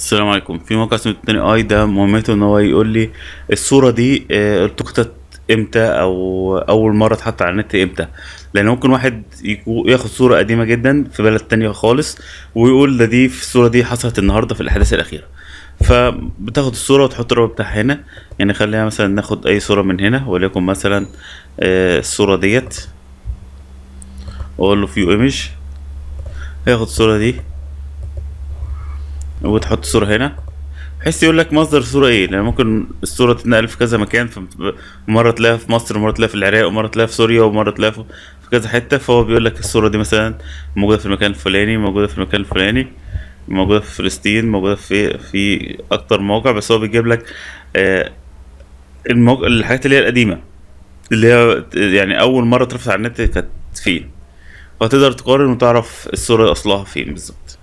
السلام عليكم. في موقع اسمه TinEye ده مهمته إن هو يقول لي الصورة دي آه، التقطت إمتى؟ أو أول مرة اتحط على النت إمتى؟ لأن ممكن واحد ياخد صورة قديمة جدا في بلد تانية خالص ويقول ده دي في الصورة دي حصلت النهاردة في الأحداث الأخيرة. فبتاخد الصورة وتحط الرابط بتاعها هنا. يعني خلينا مثلا ناخد أي صورة من هنا وليكن مثلا آه، الصورة ديت. واقول له view image هياخد الصورة دي. وتحط الصورة هنا. بحيث يقول لك مصدر الصورة إيه؟ لأن ممكن الصورة تتنقل في كذا مكان مرة تلاقيها في مصر ومرة تلاقيها في العراق ومرة تلاقيها في سوريا ومرة تلاقيها في كذا حتة. فهو بيقول لك الصورة دي مثلا موجودة في المكان الفلاني موجودة في المكان الفلاني موجودة في فلسطين موجودة في في أكتر موقع. بس هو بيجيب لك آه الحاجات اللي هي القديمة اللي هي يعني أول مرة اترفعت على النت كانت فين. وهتقدر تقارن وتعرف الصورة أصلها فين بالظبط.